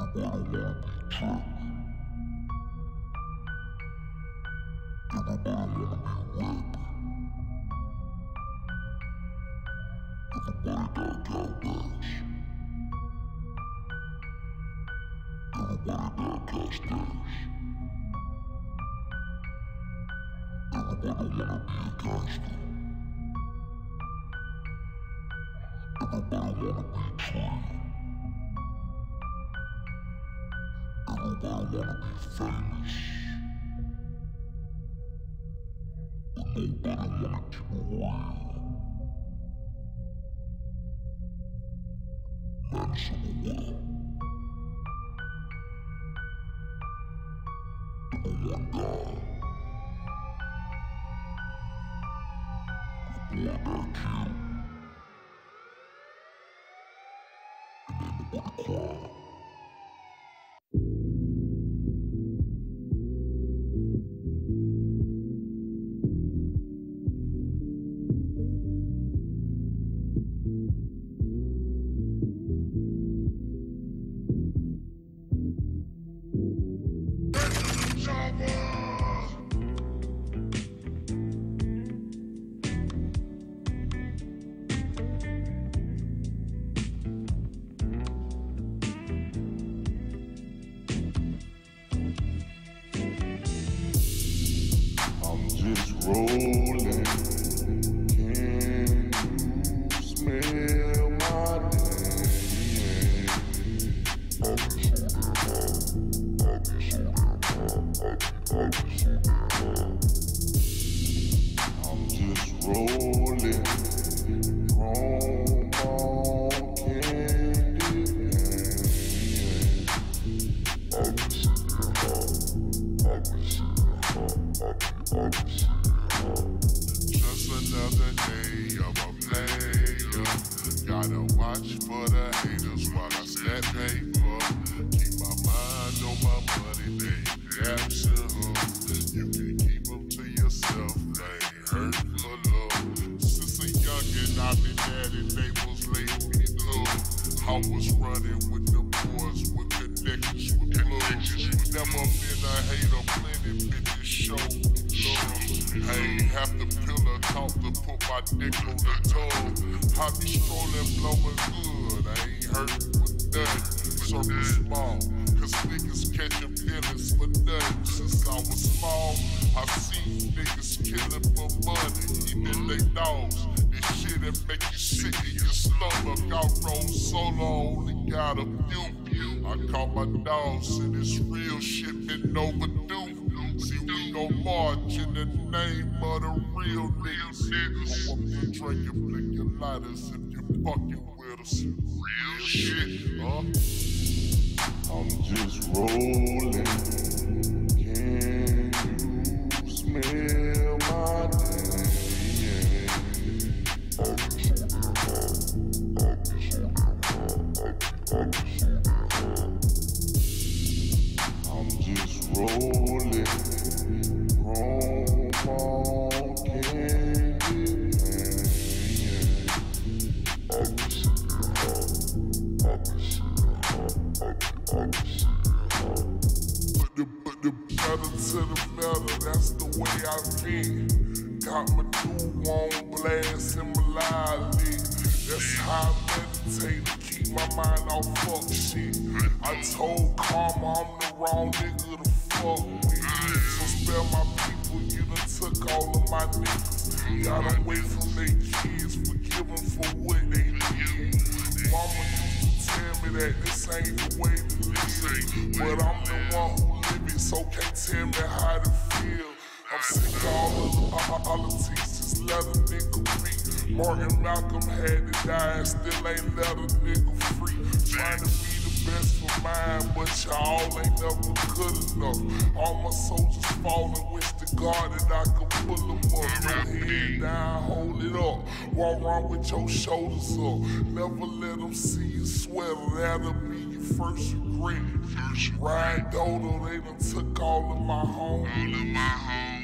Everybody wanna be a gangster. Everybody wanna. But nobody wanna keep it real. Mansion one. Number one guy. The boy got killed. And then nobody cried. I ain't have to pill a talk to put my dick on the tub. I be strolling, blowing good. I ain't hurt with nothing. Circle small, cause niggas catching feelings for nothing. Since I was small, I seen niggas killing for money, eating they dogs. This shit that make you sick in your stomach. I roll solo, only got a few. I call my dogs, and it's real shit been overdue. We march in the name of the real niggas. I want drink and flick your lighters if you fucking with us. Real shit, huh? I'm just rolling. Can you smell my? I'll be so way I been. Got my two on blast in my live league. That's how I meditate to keep my mind off fuck shit. I told Karma I'm the wrong nigga to fuck with. So spare my people, you done took all of my niggas. Got away from their kids, forgive them for what they did. Mama used to tell me that this ain't the way to live. But I'm the one who live it, so can't tell me how to feel. I'm sick of all of the politics, just let a nigga be. Martin Malcolm had to die, and still ain't let a nigga free. Trying to be the best for mine, but y'all ain't never good enough. All my soldiers falling, wish to God that I could pull them up. Your head down, hold it up. Walk around with your shoulders up. Never let them see you sweat, that'll be your first regret. Ride Dodo, they done took all of my homies. All of my homies.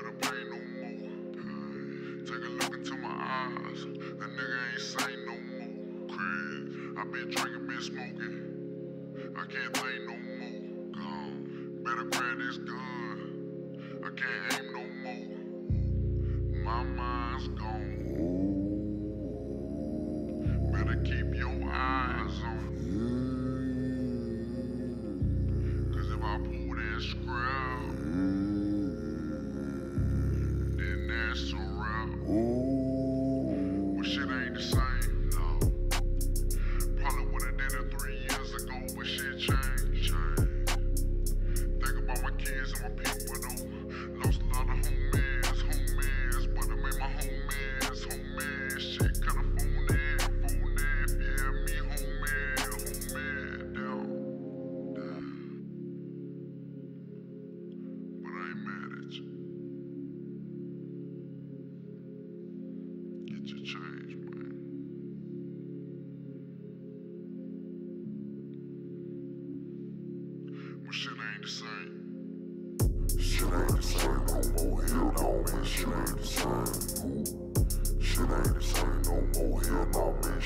feel the pain no more. Take a look into my eyes, nigga ain't sane no more. Crazy, I been drinking, been smoking, I can't think no more. Better grab this gun, I can't aim no more. My mind's gone. Better keep your eyes on. Cause if I pull that script. Jesús.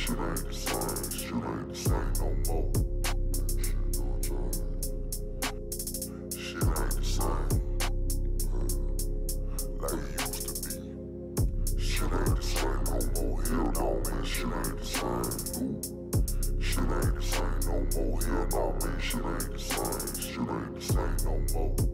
Shit ain't the same, shit ain't the same no more. Shit ain't the same like it used to be. Shit ain't the same no more, hell no man, shit ain't the same. Shit ain't the same no more, hell no man, shit ain't the same, shit ain't the same no more.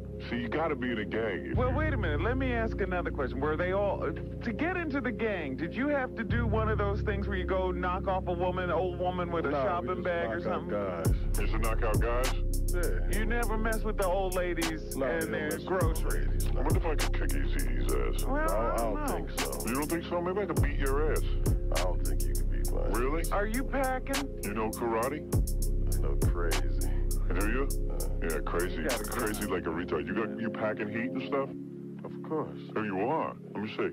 See, you got to be in a gang. Well, wait a minute. Let me ask another question. Were they all to get into the gang? Did you have to do one of those things where you go knock off a woman, old woman with a no, shopping bag or something? Guys. Used to knock out guys. Yeah. You never mess with the old ladies no, and their groceries. Ladies, no. What if I could kick Easy's ass? Well, I, I, I don't, know. think so. You don't think so? Maybe I could beat your ass. I don't think you can beat mine. Really? Are you packing? You know karate? I know crazy. Do you? Uh, yeah, crazy. You Crazy like a retard. You got you packing heat and stuff? Of course. Oh, you are? Let me see.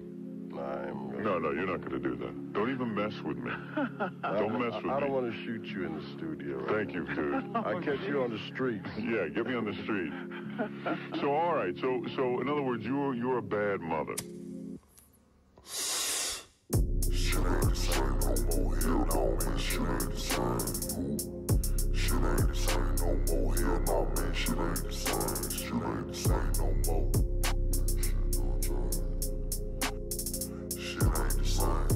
I'm No, no, you're not going to do that. Don't even mess with me. don't mess with I, I me. don't want to shoot you in the studio. Right? Thank you, dude. I catch you on the street. Yeah, get me on the street. So, all right. So, so in other words, you're you're a bad mother. Shit ain't the same no more. Hell no, man. Shit ain't the same. Shit ain't the same no more. Hell no, man. Shit ain't the same. Shit ain't the same no more. Shit ain't the same.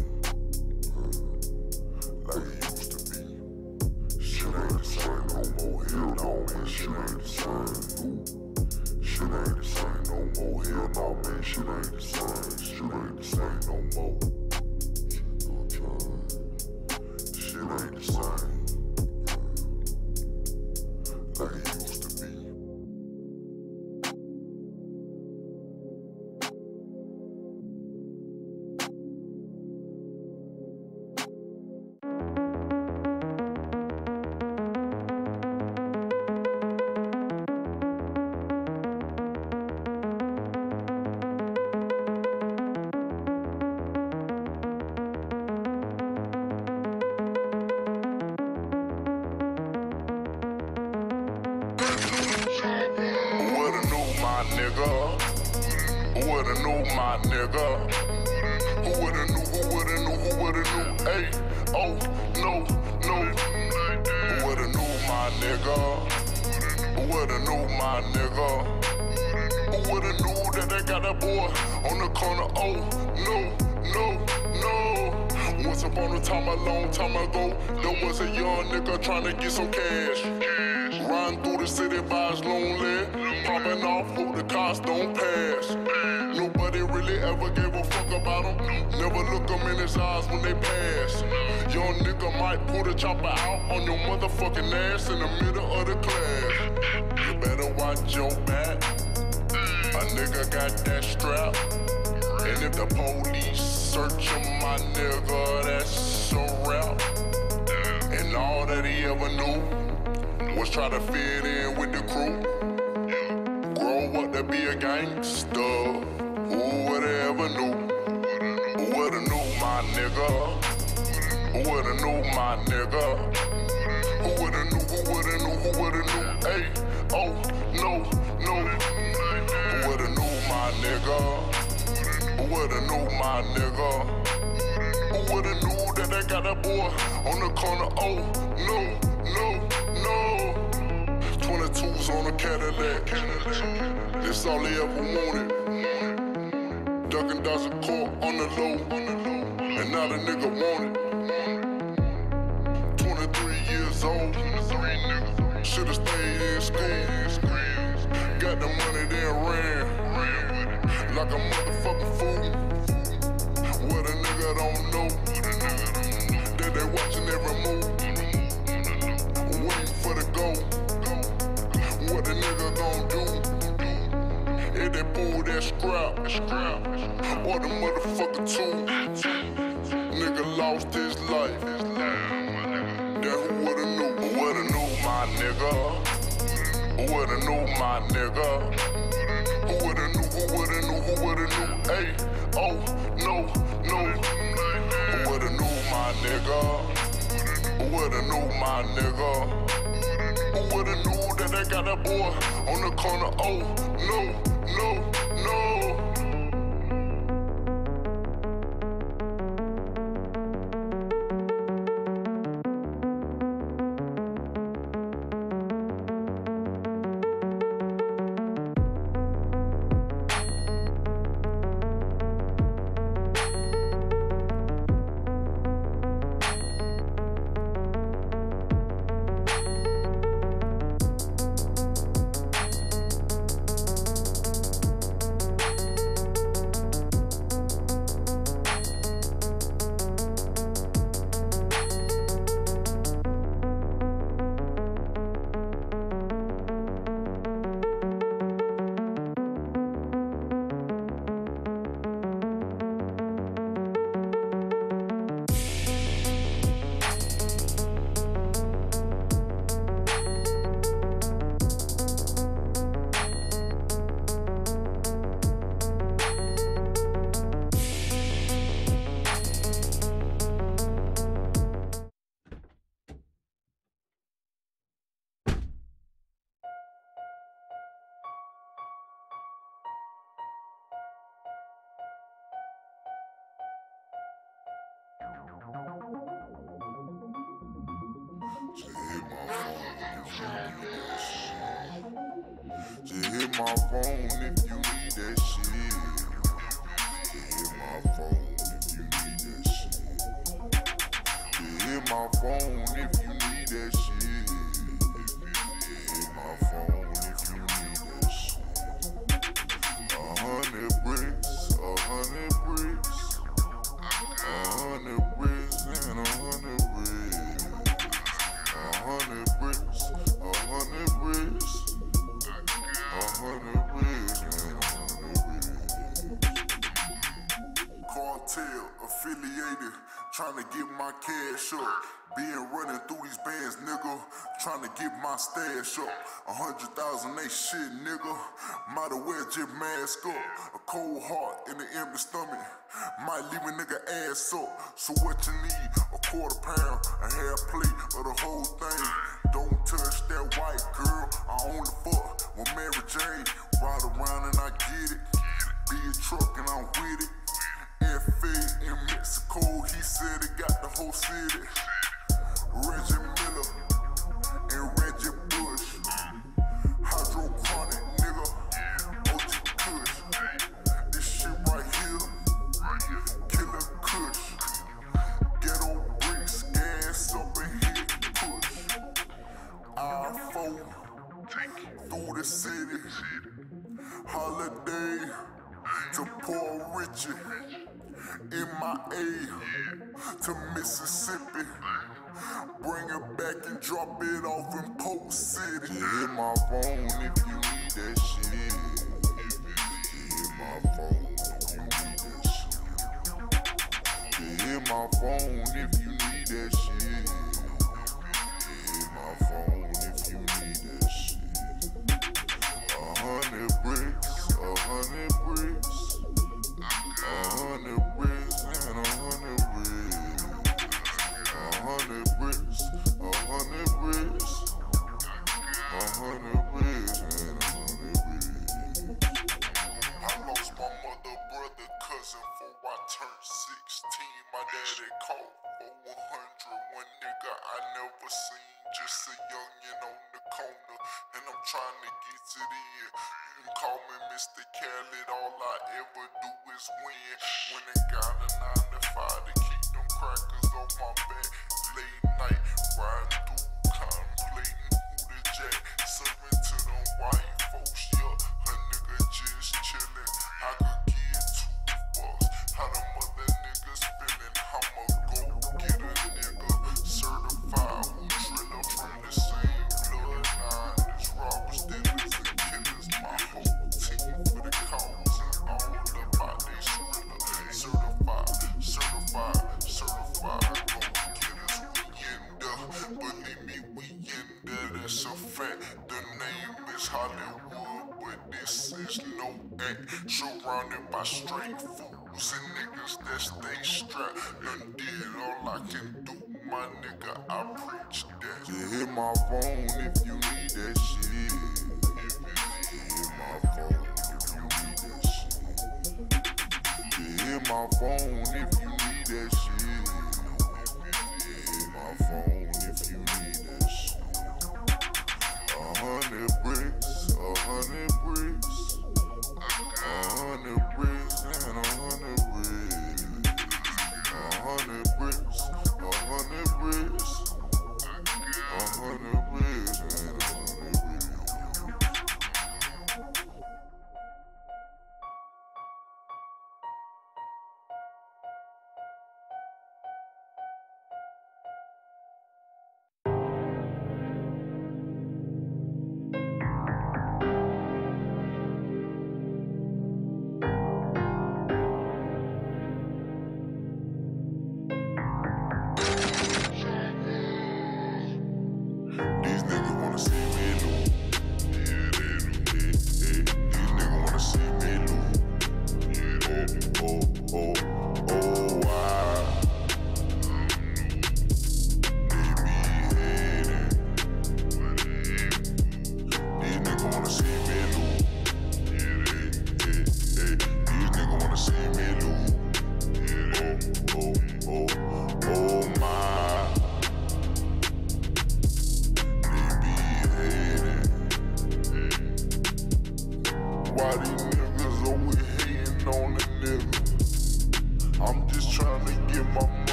Like it used to be. Shit ain't the same no more. Hell no, man. Shit ain't the same. Shit ain't the no man, shit ain't the same. Shit ain't the same no more. On the corner? Oh no, no, no. Once upon a time, a long time ago, there was a young nigga trying to get some cash. Riding through the city by his lonely. Popping off, hope the cars don't pass. Nobody really ever gave a fuck about him. Never look him in his eyes when they pass. Young nigga might pull the chopper out on your motherfucking ass in the middle of the class. You better watch your back. Nigga got that strap. And if the police search him, my nigga, that's a wrap. And all that he ever knew was try to fit in with the crew. Grow up to be a gangster. Who would ever knew? Who would have knew my nigga? Who would have knew my nigga? Who would have knew? Who would have knew? Who would have knew? Hey, oh no, no. Nigga? Who would have knew my nigga? Who would have knew that they got that boy on the corner? Oh no, no, no. 22s on a Cadillac. This all he ever wanted. Ducking does a court on the low. And now the nigga want it. 23 years old. Should've stayed in school. Got the money, then ran. Like a motherfucking fool. What a nigga don't know. That they watching every move. Waiting for the go. What a nigga gon' do? If they pull that scrap, or the motherfucker too. Nigga lost his life. Then who would've knew? Who would've knew my nigga? Who would've knew my nigga? Would've knew? Who would've knew? Oh no, no. Who would've knew my nigga? Who would've knew my nigga? Who would've knew that they got that boy on the corner? Oh no, no, no. Just hit my phone if you need that shit. Just hit my phone if you need that shit. Just hit my phone if you need that shit. Just hit my phone if you need that shit. A hundred Trying to get my cash up. Been running through these bands, nigga. Trying to get my stash up. A hundred thousand ain't shit, nigga. Might have well just mask up. A cold heart and an empty stomach. Might leave a nigga ass up. So what you need? A quarter pound, a half plate, or the whole thing. Don't touch that white girl. I only fuck with Mary Jane. Ride around and I get it. Be a truck and I'm with it. FA in Mexico. He said it got the whole city. Reggie and I'm trying to get to the end. You can call me Mr. Khaled, all I ever do is win. When it got a nine.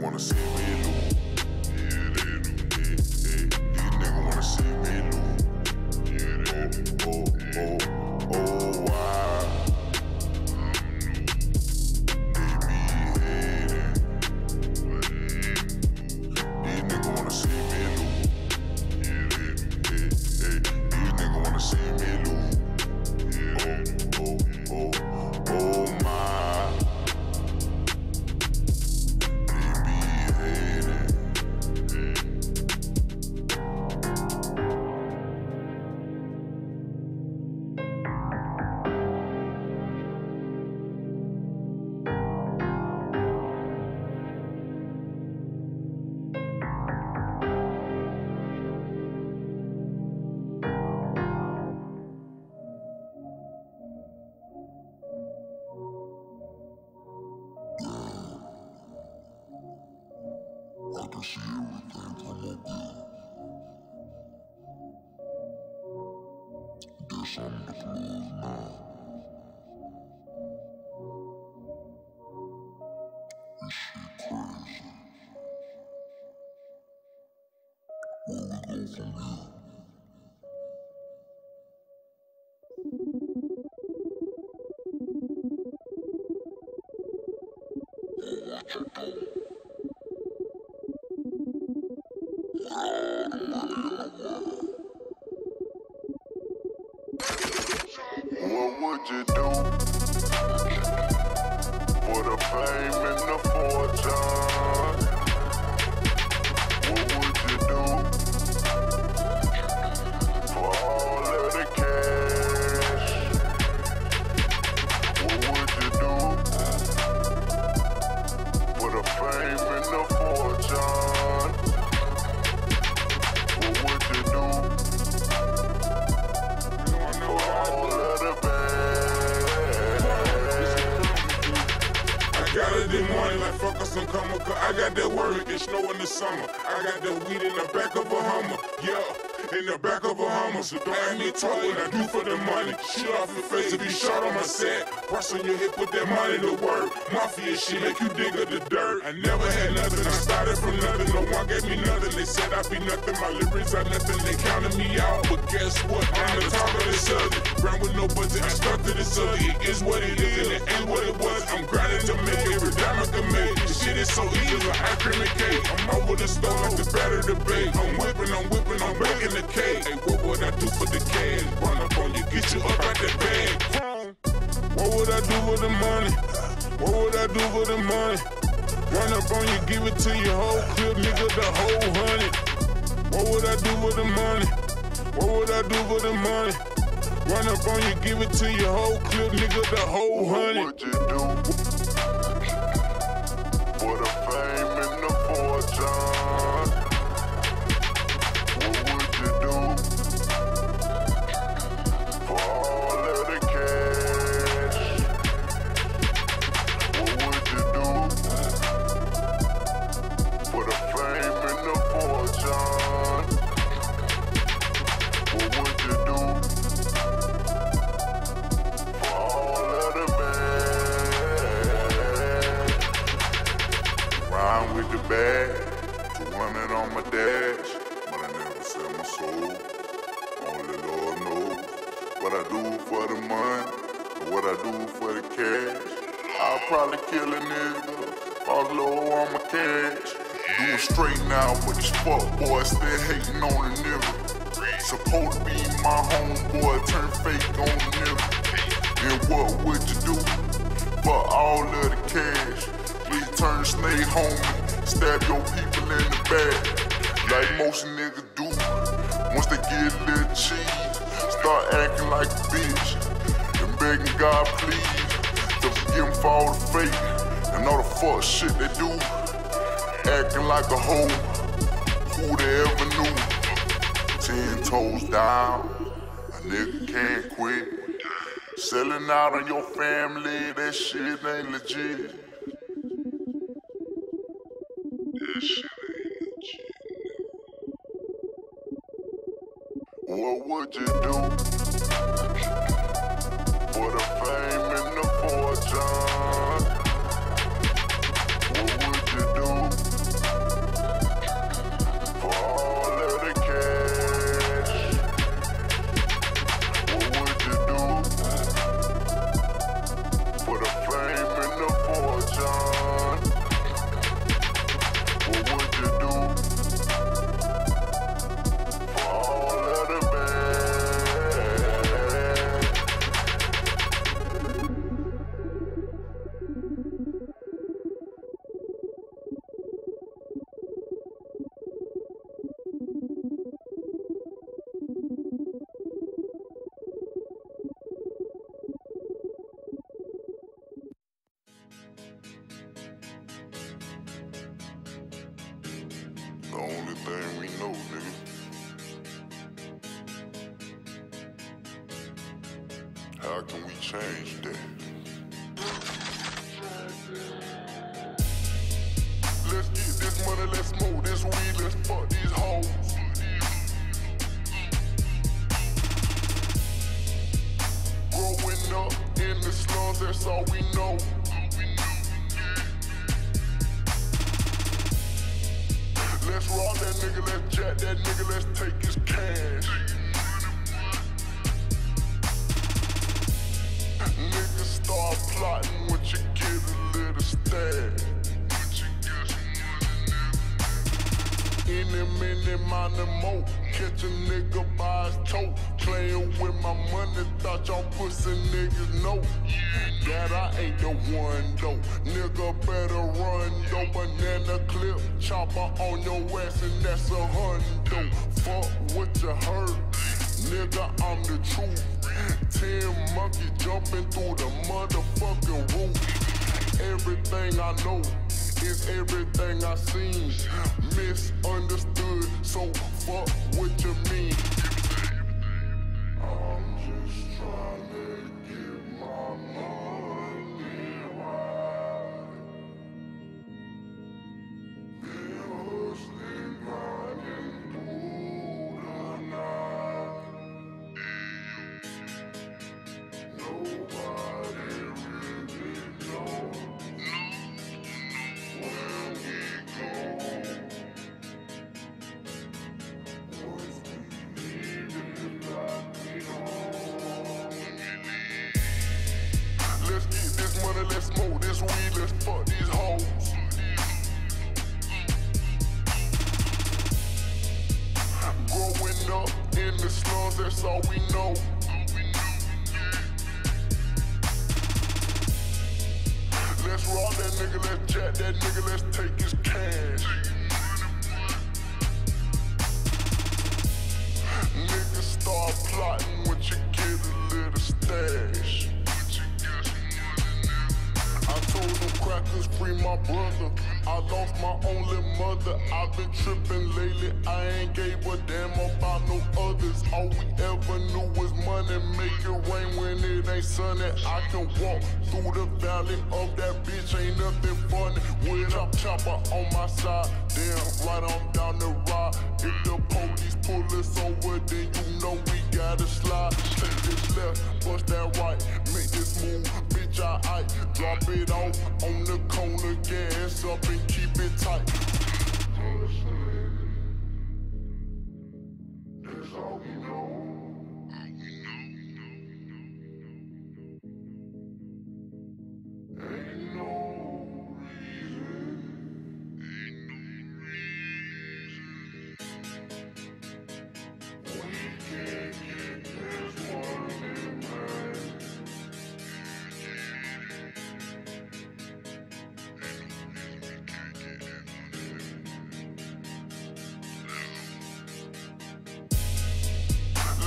wanna see me lose. そん。nothing. My lyrics are nothing. They counted me out. But guess what? I'm the top of the cellar. Round with no budget. I started this cellar. It is what it is and it ain't what it was. I'm grinding to make every dime I can make. This shit is so easy like ice cream and cake. I'm over the stove like the batter to bake. I'm whipping, I'm whipping, I'm breaking the cake. Hey, what would I do for the cash? Run up on you, get you up out the bag. What would I do with the money? What would I do with the money? Run up on you, give it to your whole clip, nigga, the whole hundred. What would I do for the money? What would I do for the money? Run up on you, give it to you whole clip, nigga, the whole hundred. Fall low on my cash. Doing straight now, but these fuck boys still hating on a nigga. Supposed to be my homeboy, turn fake on a nigga. And what would you do for all of the cash? Please turn snake homie, stab your people in the back, like most niggas do. Once they get a little cheese, start acting like a bitch, and begging God please to forgive them for all the fake and all the fuck shit they do. Acting like a hoe, who they ever knew. Ten toes down, a nigga can't quit. Selling out on your family, that shit ain't legit. Niggas know. That I ain't the one though. Nigga better run though. Banana clip, chopper on your ass, and that's a hundo. Fuck what you heard. Nigga, I'm the truth. Ten monkey jumping through the motherfucking roof. Everything I know is everything I seen. Misunderstood, so fuck what you mean. Can walk through the valley of that bitch. Ain't nothing funny. With a chopper on my side. Damn right on down the ride.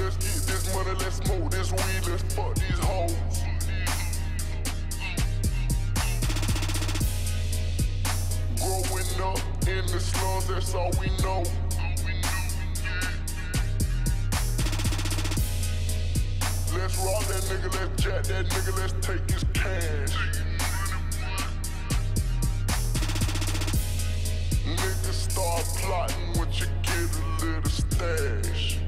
Let's get this money, let's smoke this weed, let's fuck these hoes. Growing up in the slums, that's all we know. Let's rob that nigga, let's jack that nigga, let's take his cash. Niggas start plotting when you get a little stash.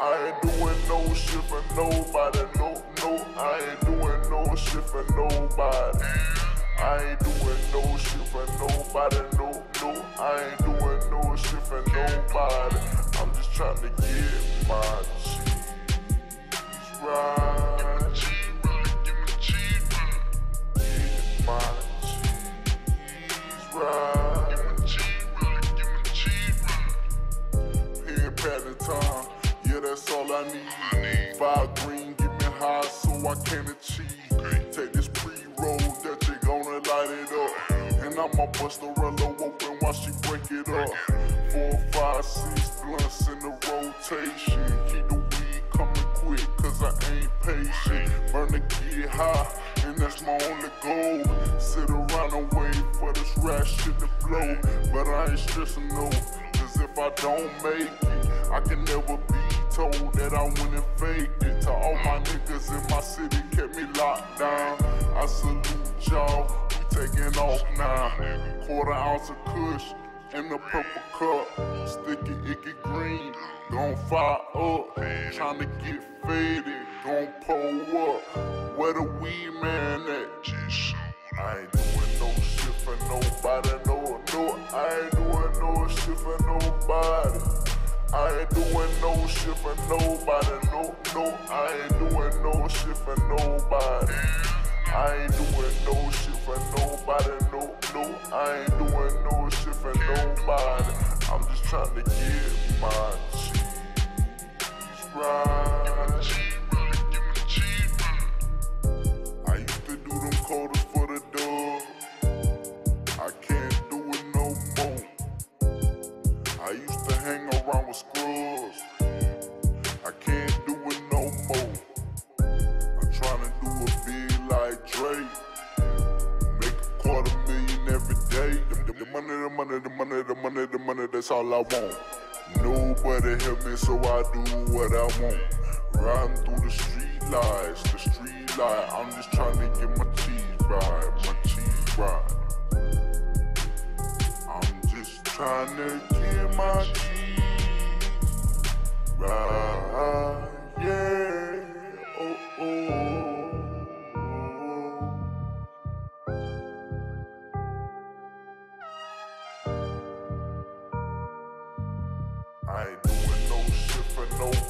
I ain't doing no shit for nobody, no, no. I ain't doing no shit for nobody. I ain't doing no shit for nobody, no, no. I ain't doing no shit for nobody. I'm just trying to get my cheese right. Right. That's all I need. Five green, get me high so I can achieve. Take this pre-roll that you gonna light it up. And I'ma bust the rello open while she break it up. Four, five, six blunts in the rotation. Keep the weed coming quick, cause I ain't patient. Burn to get high, and that's my only goal. Sit around and wait for this rat shit to blow. But I ain't stressing no, cause if I don't make it, I can never be told that I went and faked it. To all my niggas in my city kept me locked down. I salute y'all, we taking off now. Quarter ounce of kush in the purple cup. Sticky, icky green, gon' fire up. Tryna get faded, gon' pull up. Where the weed man at? I ain't doing no shit for nobody, no, no. I ain't doing no shit for nobody. I ain't doing no shit nobody, no, no. I ain't doing no shit for nobody. I ain't doing no shit for nobody, no, no. I ain't doing no shit for nobody. I'm just trying to get my cheese right. Nobody help me, so I do what I want. Riding through the street lights, the street light. I'm just trying to get my cheese right, my cheese right. I'm just trying to get my cheese right, yeah.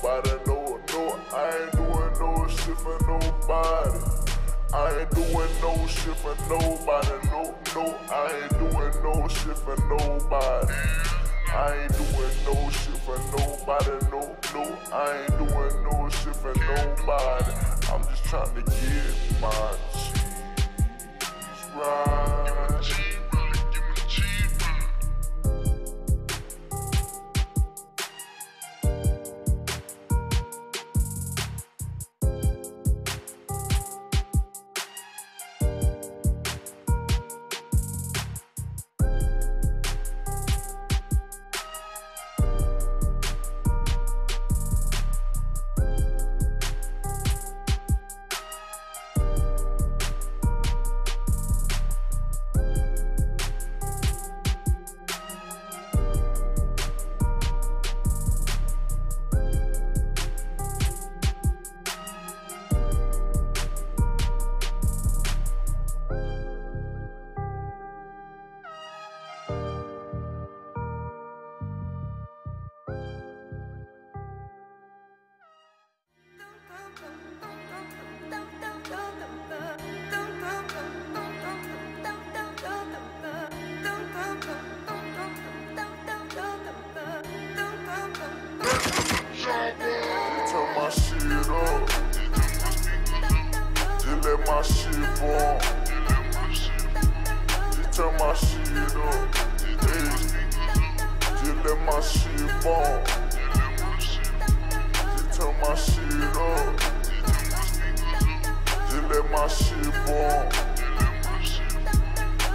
Nobody, no, no, I ain't doing no shit for nobody. I ain't doing no shit for nobody, no, no, I ain't doing no shit for nobody. I ain't doing no shit for nobody, no, no, I ain't doing no shit for nobody. I'm just trying to get my cheese right. My shit up. Just let my shit bomb. Just turn my shit up. Hey. Just let my shit bomb. Just turn my shit up. Just let my shit bomb.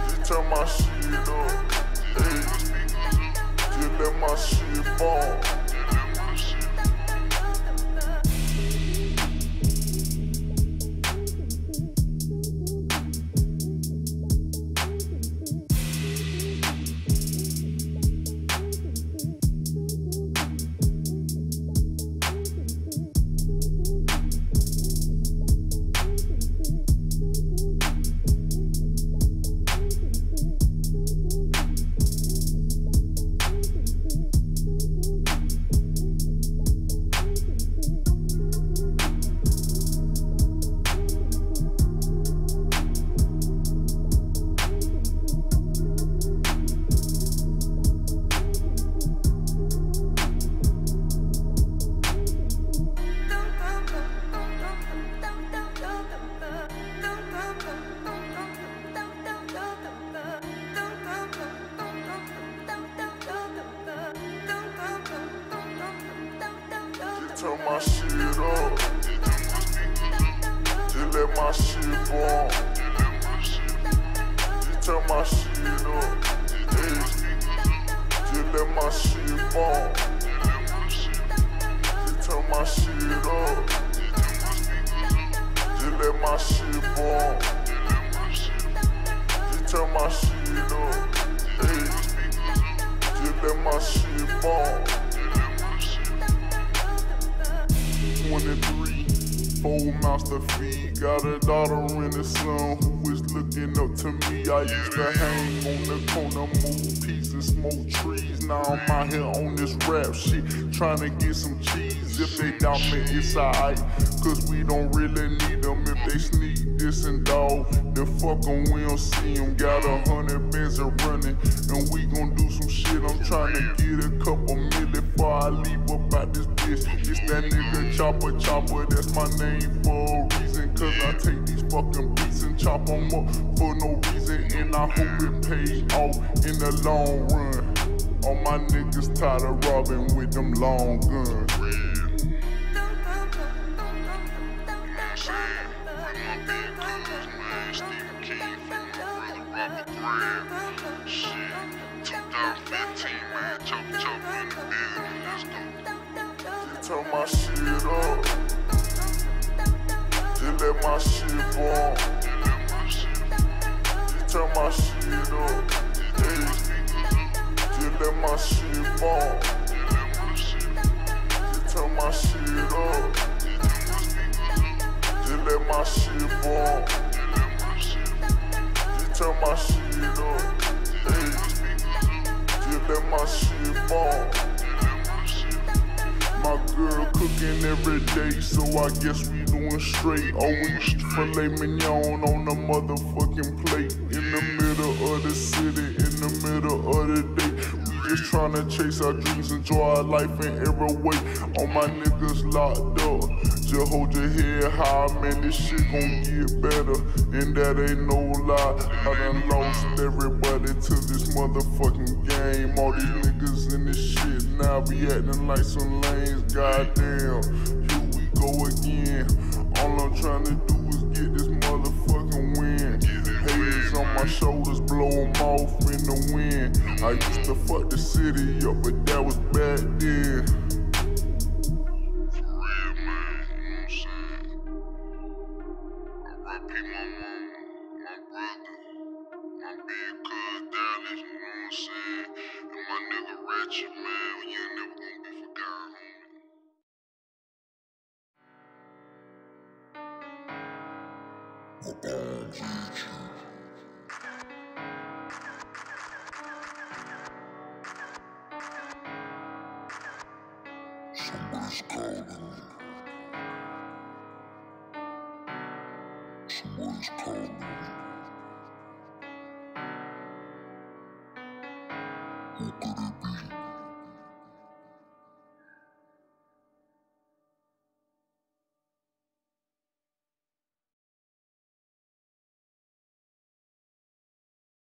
Just turn my shit up. Hey. Let my shit bomb. Trying to get some cheese. If they doubt me, it's alright, cause we don't really need them. If they sneak this and dog, then fuck them, we don't see them. Got a hundred bands are running, and we gon' do some shit. I'm trying to get a couple million before I leave up out this bitch. It's that nigga Chopper Chopper, that's my name for a reason. Cause I take these fucking beats and chop them up for no reason. And I hope it pays off in the long run. All my niggas tired of robbing with them long guns. Shit, 2015, man, choke choke in the building. turn my shit up. Just let my shit bomb. Let my shit bomb. Just turn my shit up. Just let my shit bomb. Just turn my shit up. Hey. Just let my shit bomb. My girl cooking every day, so I guess we doing straight. Always filet mignon on the motherfucking plate. In the middle of the city, in the middle of the day. Just tryna chase our dreams, enjoy our life in every way. All my niggas locked up. Just hold your head high, man, this shit gon' get better. And that ain't no lie. I done lost everybody to this motherfucking game. All these niggas in this shit now be acting like some lanes. Goddamn, here we go again. All I'm trying to do is get this my shoulders, blow 'em off in the wind. I used to fuck the city up, but that was back then. Ratchet, man, you never